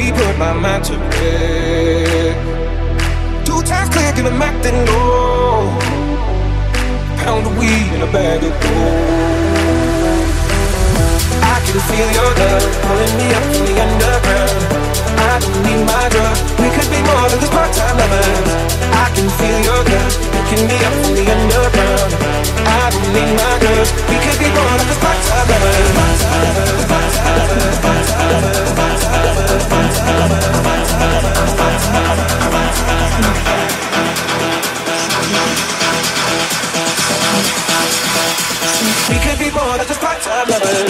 finally put my mind to bed. Two times clear clicking the Mac, then low. Pound of weed in a bag of gold. I can feel your love pulling me up from the underground. I don't need my drug. We could be more than just part-time lovers. I can feel your love picking me up from the underground. I don't need my drug. more than just part-time lovers